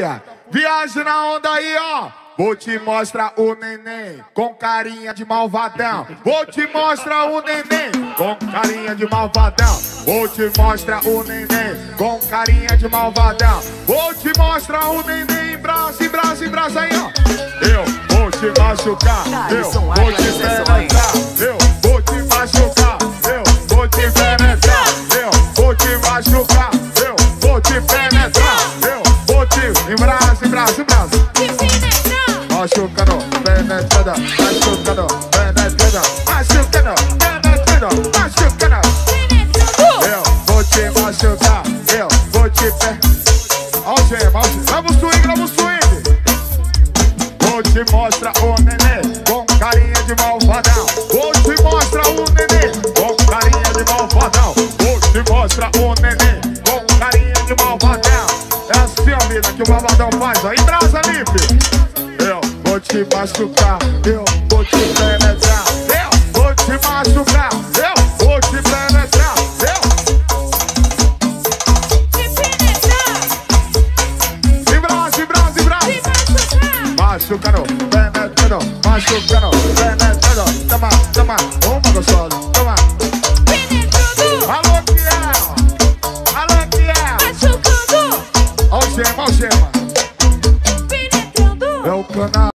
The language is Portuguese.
putaria. Viagem na onda aí, ó. Vou te mostrar o neném com carinha de malvadão. Vou te mostrar o neném com carinha de malvadão. Vou te mostrar o neném com carinha de malvadão. Vou te mostrar o neném em braço, em braço, em braço aí, ó. Eu vou te machucar, eu vou te penetrar, eu vou te machucar, eu vou te penetrar, eu vou te machucar, Machucando, penetrando, machucando, penetrando, machucando, penetrando, machucando. Eu vou te machucar, eu vou te pe... Ó o gema, ó o gema. Vamos swing, vamos swing. Vou te mostrar o nenê com carinha de malvadão. Vou te mostrar o nenê com carinha de malvadão. Vou te mostrar o nenê com carinha de malvadão. É assim, a vida que o malvadão faz. Aí, brasa livre vou te machucar, eu vou te penetrar, eu vou te machucar, eu vou te penetrar, eu te penetrar. Vibra, vibra, vibra. Machucando, penetrando, machucando, penetrando. Toma, toma, uma gostosa, toma. Penetrando. Alô, Kiel. Alô, Kiel. Machucando. Ó